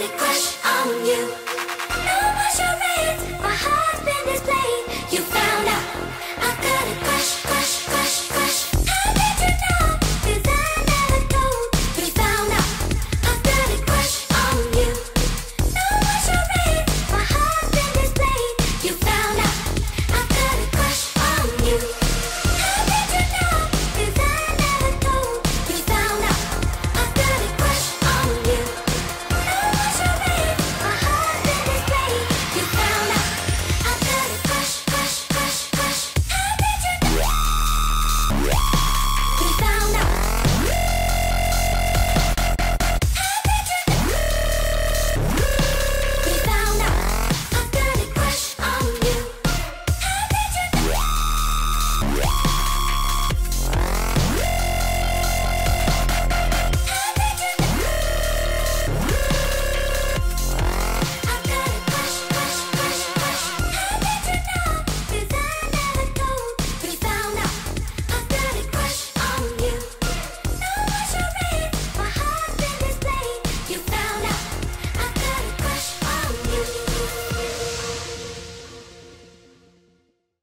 let it crash on you.